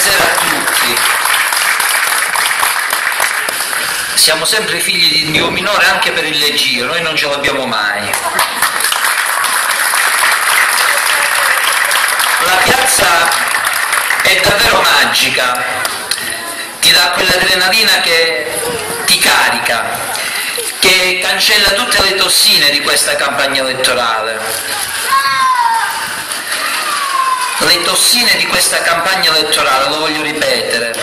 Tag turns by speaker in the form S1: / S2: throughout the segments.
S1: buonasera a tutti. Siamo sempre figli di Dio minore anche per il leggio, noi non ce l'abbiamo mai. La piazza è davvero magica, ti dà quell'adrenalina che ti carica, che cancella tutte le tossine di questa campagna elettorale le tossine di questa campagna elettorale, lo voglio ripetere,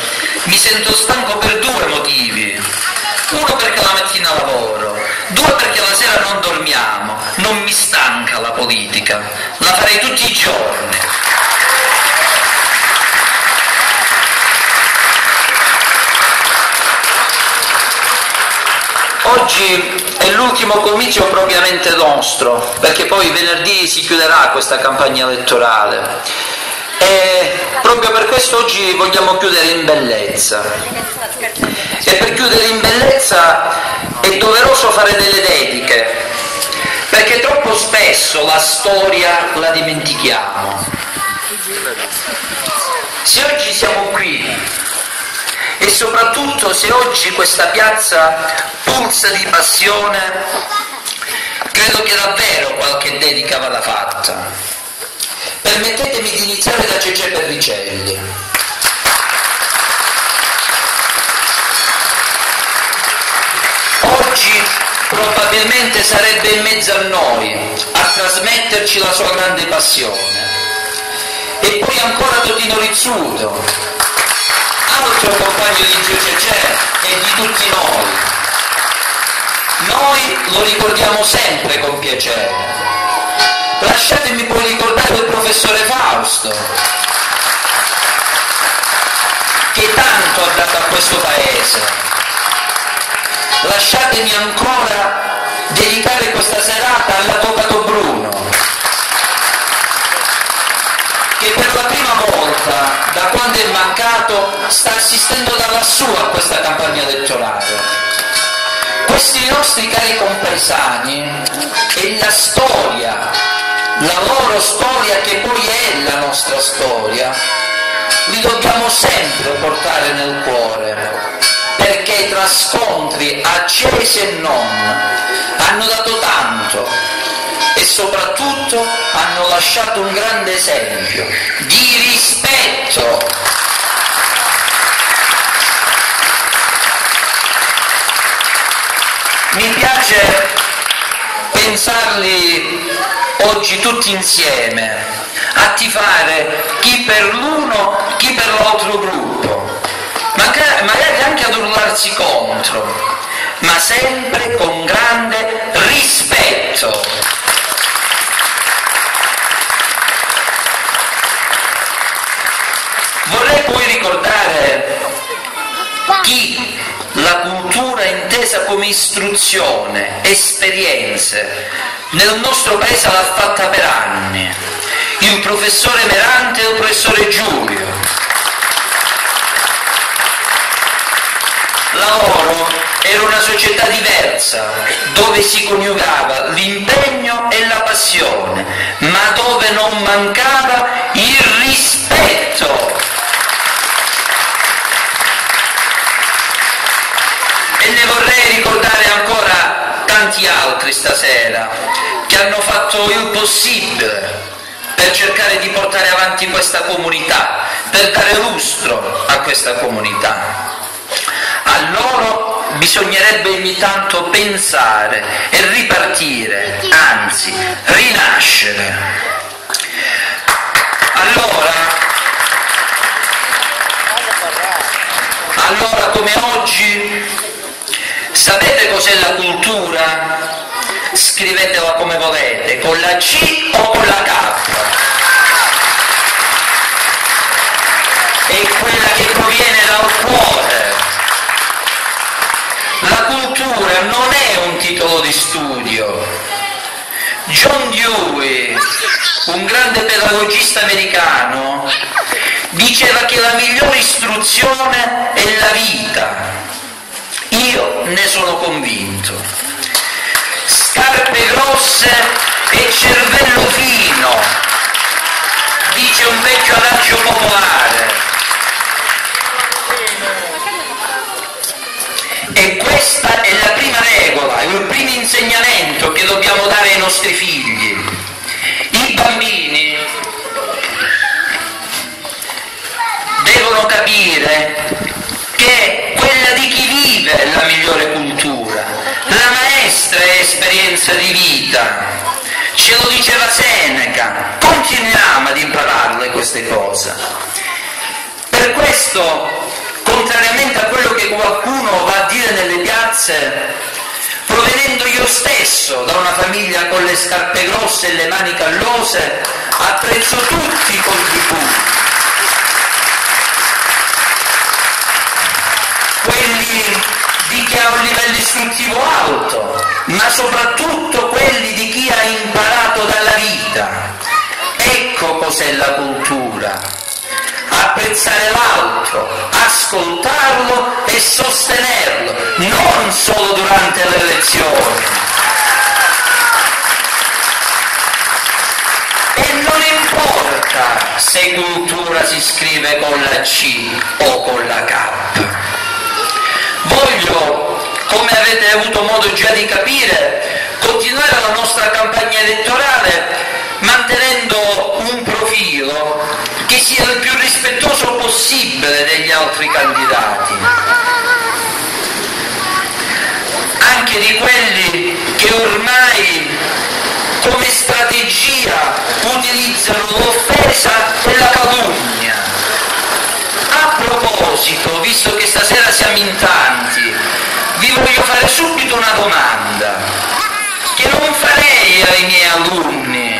S1: mi sento stanco per due motivi. Uno perché la mattina lavoro, due perché la sera non dormiamo, non mi stanca la politica, la farei tutti i giorni. Oggi è l'ultimo comizio propriamente nostro, perché poi venerdì si chiuderà questa campagna elettorale. E proprio per questo oggi vogliamo chiudere in bellezza. E per chiudere in bellezza è doveroso fare delle dediche, perché troppo spesso la storia la dimentichiamo. Se oggi siamo qui e soprattutto se oggi questa piazza pulsa di passione, credo che davvero qualche dedica vada fatta. Permettetemi di iniziare da Cece Perricelli. Oggi probabilmente sarebbe in mezzo a noi a trasmetterci la sua grande passione. E poi ancora Totino Rizzuto, altro compagno di Giucecè e di tutti noi. Noi lo ricordiamo sempre con piacere. Lasciatemi poi ricordare il professore Fausto, che tanto ha dato a questo paese. Lasciatemi ancora dedicare questa serata all'avvocato Bruno, che per la prima volta da quando è mancato sta assistendo da lassù a questa campagna elettorale. Questi nostri cari compaesani e la storia, la loro storia che poi è la nostra storia, li dobbiamo sempre portare nel cuore, perché tra scontri accesi e non hanno dato tanto soprattutto hanno lasciato un grande esempio di rispetto. Mi piace pensarli oggi tutti insieme, a tifare chi per l'uno, chi per l'altro gruppo, magari anche ad urlarsi contro, ma sempre con grande rispetto. Vorrei poi ricordare chi la cultura intesa come istruzione, esperienze, nel nostro paese l'ha fatta per anni, il professore Merante e il professore Giulio. La loro era una società diversa, dove si coniugava l'impegno e la passione, ma dove non mancava il altri stasera che hanno fatto il possibile per cercare di portare avanti questa comunità, per dare lustro a questa comunità. A loro bisognerebbe ogni tanto pensare e ripartire, anzi rinascere. Allora, allora come oggi Sapete cos'è la cultura? Scrivetela come volete, con la C o con la K. È quella che proviene dal cuore. La cultura non è un titolo di studio. John Dewey, un grande pedagogista americano, diceva che la migliore istruzione è la vita io ne sono convinto scarpe grosse e cervello fino, dice un vecchio adagio popolare. E questa è la prima regola, il primo insegnamento che dobbiamo dare ai nostri figli. I bambini devono capire che quella di chi vive è la migliore cultura. La maestra è esperienza di vita. Ce lo diceva Seneca, continuiamo ad impararle queste cose. Per questo, contrariamente a quello che qualcuno va a dire nelle piazze, provenendo io stesso da una famiglia con le scarpe grosse e le mani callose, apprezzo tutti i contributi quelli chi ha un livello istruttivo alto, ma soprattutto quelli di chi ha imparato dalla vita. Ecco cos'è la cultura. Apprezzare l'altro, ascoltarlo e sostenerlo, non solo durante le lezioni. E non importa se cultura si scrive con la C o con la K Voglio, come avete avuto modo già di capire, continuare la nostra campagna elettorale mantenendo un profilo che sia il più rispettoso possibile degli altri candidati, anche di quelli che ormai come strategia utilizzano l'offesa e la calunnia proposito, visto che stasera siamo in tanti, vi voglio fare subito una domanda che non farei ai miei alunni,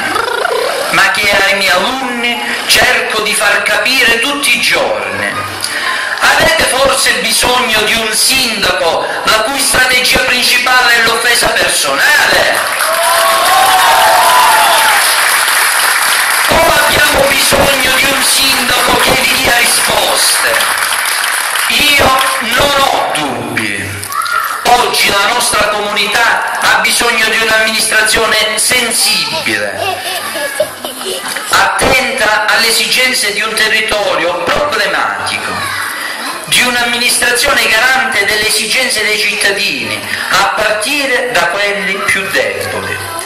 S1: ma che ai miei alunni cerco di far capire tutti i giorni. Avete forse bisogno di un sindaco la cui strategia principale è l'offesa personale? O abbiamo bisogno di un sindaco che vi dia risposte? Io non ho dubbi. Oggi la nostra comunità ha bisogno di un'amministrazione sensibile, attenta alle esigenze di un territorio problematico, di un'amministrazione garante delle esigenze dei cittadini, a partire da quelli più deboli.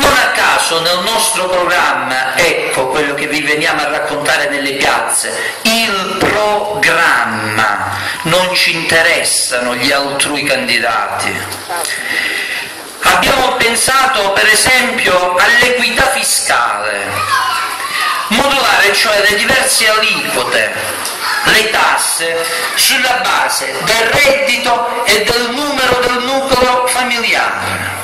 S1: Non a caso nel nostro programma, ecco quello che vi veniamo a raccontare nelle piazze, il programma, non ci interessano gli altrui candidati. Abbiamo pensato per esempio all'equità fiscale, modulare cioè le diverse aliquote, le tasse sulla base del reddito e del numero del nucleo familiare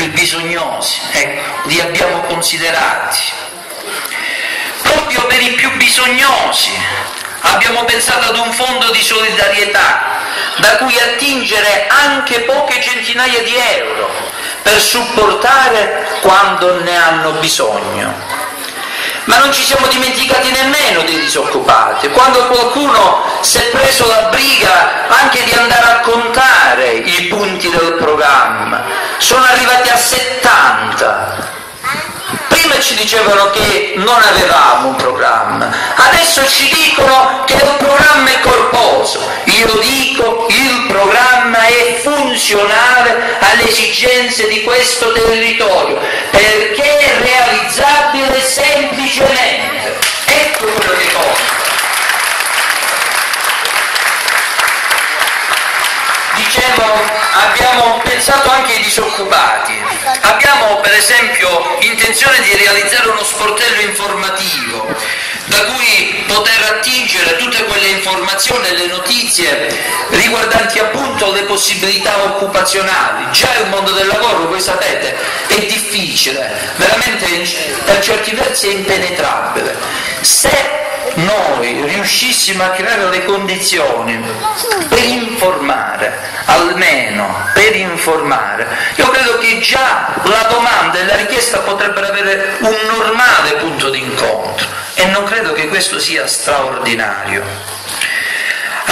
S1: più bisognosi, ecco, li abbiamo considerati. Proprio per i più bisognosi abbiamo pensato ad un fondo di solidarietà da cui attingere anche poche centinaia di euro per supportare quando ne hanno bisogno ma non ci siamo dimenticati nemmeno dei disoccupati. Quando qualcuno si è preso la briga anche di andare a contare i punti del programma, sono arrivati a 70 Prima ci dicevano che non avevamo un programma, adesso ci dicono che il programma è corposo. Io dico il programma è funzionale alle esigenze di questo territorio, perché disoccupati, abbiamo per esempio intenzione di realizzare uno sportello informativo da cui poter attingere tutte quelle informazioni e le notizie riguardanti appunto le possibilità occupazionali. Già il mondo del lavoro, voi sapete, è difficile, veramente per certi versi è impenetrabile. Se noi riuscissimo a creare le condizioni per informare, almeno per informare, io credo che già la domanda e la richiesta potrebbero avere un normale punto d'incontro e non credo che questo sia straordinario.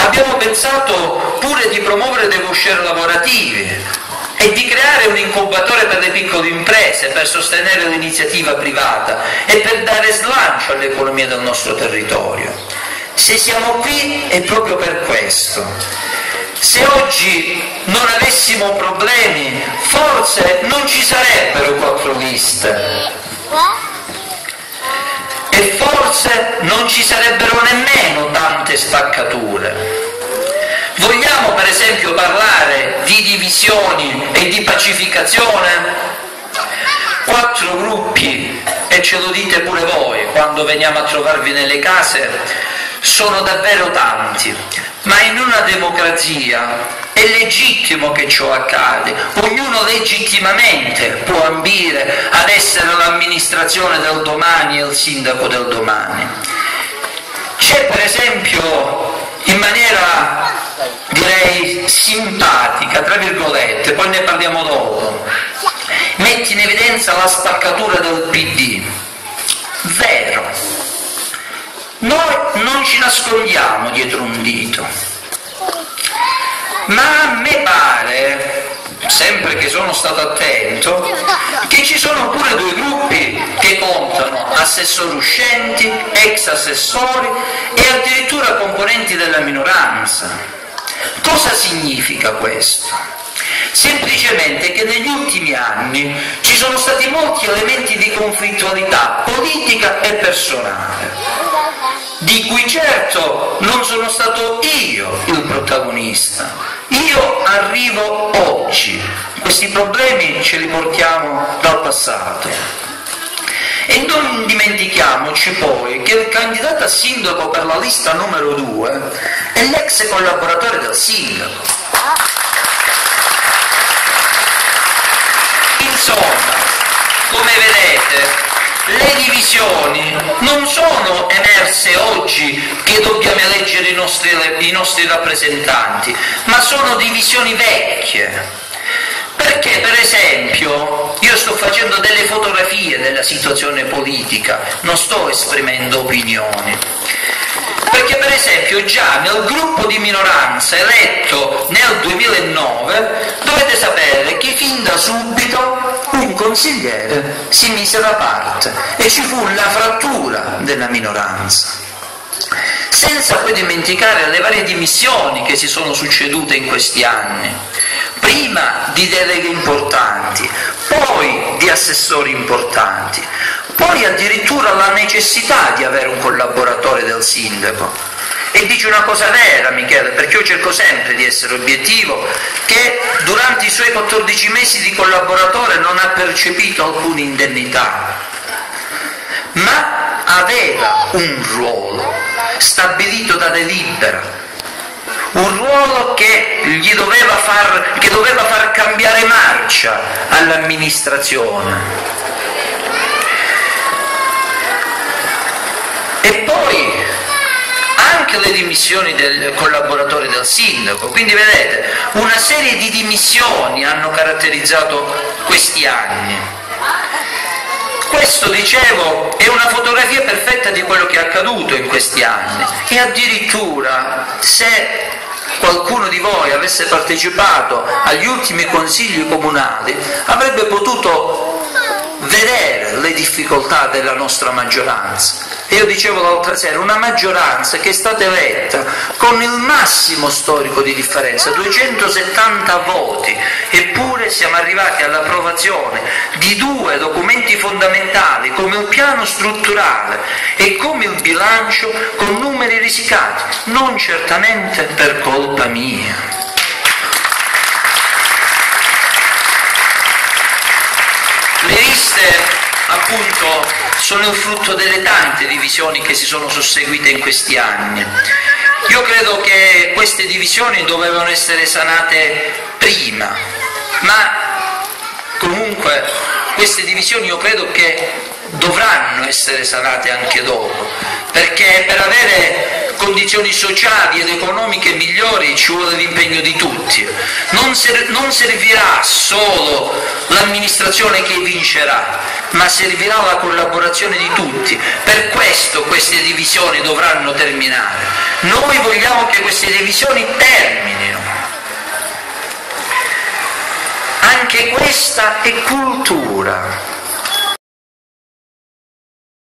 S1: Abbiamo pensato pure di promuovere dei voucher lavorativi, e di creare un incubatore per le piccole imprese, per sostenere l'iniziativa privata e per dare slancio all'economia del nostro territorio. Se siamo qui è proprio per questo. se oggi non avessimo problemi, forse non ci sarebbero quattro liste. E forse non ci sarebbero nemmeno tante spaccature. Vogliamo per esempio parlare di divisioni e di pacificazione? Quattro gruppi, e ce lo dite pure voi quando veniamo a trovarvi nelle case, sono davvero tanti, ma in una democrazia è legittimo che ciò accade, ognuno legittimamente può ambire ad essere l'amministrazione del domani e il sindaco del domani. C'è per esempio in maniera direi simpatica, tra virgolette, poi ne parliamo dopo, metti in evidenza la spaccatura del PD. Vero. Noi non ci nascondiamo dietro un dito, ma a me pare, sempre che sono stato attento, che ci sono pure due gruppi che contano assessori uscenti, ex assessori e addirittura componenti della minoranza. Cosa significa questo? Semplicemente che negli ultimi anni ci sono stati molti elementi di conflittualità politica e personale, di cui certo non sono stato io il protagonista. Io arrivo oggi, questi problemi ce li portiamo dal passato. E non dimentichiamoci poi che il candidato a sindaco per la lista numero 2 è l'ex collaboratore del sindaco. Insomma, come vedete, le divisioni non sono emerse oggi che dobbiamo eleggere i nostri, i nostri rappresentanti, ma sono divisioni vecchie perché per esempio io sto facendo delle fotografie della situazione politica, non sto esprimendo opinioni. Perché per esempio già nel gruppo di minoranza eletto nel 2009 dovete sapere che fin da subito un consigliere si mise da parte e ci fu la frattura della minoranza senza poi dimenticare le varie dimissioni che si sono succedute in questi anni, prima di deleghe importanti, poi di assessori importanti, poi addirittura la necessità di avere un collaboratore del sindaco. E dice una cosa vera Michele, perché io cerco sempre di essere obiettivo, che durante i suoi 14 mesi di collaboratore non ha percepito alcuna indennità, ma aveva un ruolo stabilito da delibera, un ruolo che gli doveva far, che doveva far cambiare marcia all'amministrazione. E poi anche le dimissioni del collaboratore del sindaco, quindi vedete una serie di dimissioni hanno caratterizzato questi anni. Questo, dicevo, è una fotografia perfetta di quello che è accaduto in questi anni. E addirittura se qualcuno di voi avesse partecipato agli ultimi consigli comunali avrebbe potuto vedere le difficoltà della nostra maggioranza io dicevo l'altra sera, una maggioranza che è stata eletta con il massimo storico di differenza, 270 voti, eppure siamo arrivati all'approvazione di due documenti fondamentali come il piano strutturale e come il bilancio con numeri risicati, non certamente per colpa mia. Le liste appunto sono il frutto delle tante divisioni che si sono susseguite in questi anni. Io credo che queste divisioni dovevano essere sanate prima, ma comunque queste divisioni io credo che dovranno essere sanate anche dopo, perché per avere condizioni sociali ed economiche migliori ci vuole l'impegno di tutti. Non, ser- non servirà solo l'amministrazione che vincerà, ma servirà la collaborazione di tutti. Per questo queste divisioni dovranno terminare. Noi vogliamo che queste divisioni terminino. Anche questa è cultura